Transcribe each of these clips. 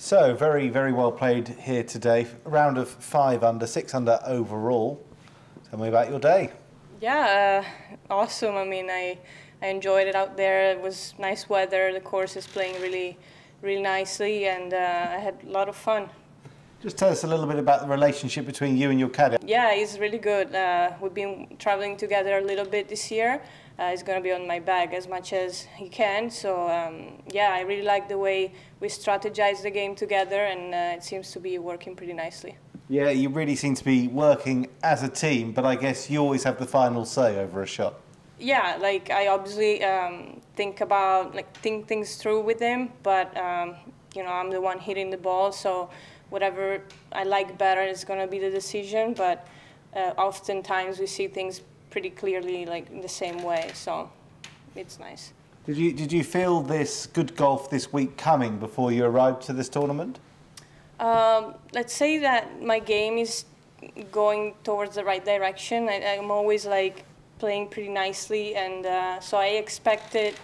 So, very, very well played here today. Round of five under, six under overall. Tell me about your day. Yeah, uh, awesome. I mean, I, I enjoyed it out there. It was nice weather. The course is playing really, really nicely, and uh, I had a lot of fun. Just tell us a little bit about the relationship between you and your caddy. Yeah, he's really good. Uh, we've been traveling together a little bit this year. Uh, he's going to be on my back as much as he can. So, um, yeah, I really like the way we strategize the game together, and uh, it seems to be working pretty nicely. Yeah, you really seem to be working as a team, but I guess you always have the final say over a shot. Yeah, like I obviously um, think about, like, think things through with him, but, um, you know, I'm the one hitting the ball, so whatever I like better is going to be the decision. But uh, oftentimes we see things pretty clearly, like in the same way. So it's nice. Did you did you feel this good golf this week coming before you arrived to this tournament? Um, let's say that my game is going towards the right direction. I, am always like playing pretty nicely, and uh, so I expected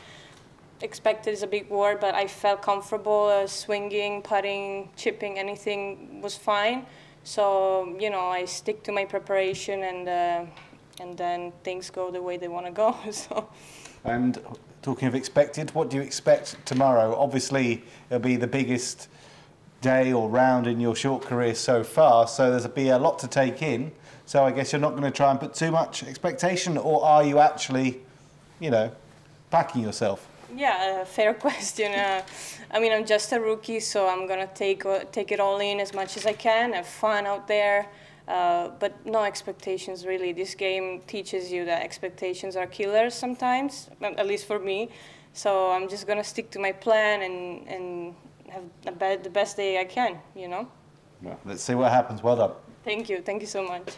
expected is a big word, but I felt comfortable uh, swinging, putting, chipping, anything was fine. So you know, I stick to my preparation, and uh, and then things go the way they want to go. so. And talking of expected, what do you expect tomorrow? Obviously, it'll be the biggest day or round in your short career so far, so there's be a lot to take in. So I guess you're not going to try and put too much expectation, or are you actually, you know, backing yourself? Yeah, uh, fair question. Uh, I mean, I'm just a rookie, so I'm gonna take uh, take it all in as much as I can, have fun out there, uh, but no expectations really. This game teaches you that expectations are killers sometimes, at least for me. So I'm just gonna stick to my plan and and have the best day I can. You know. Well, let's see what happens. Well done. Thank you. Thank you so much.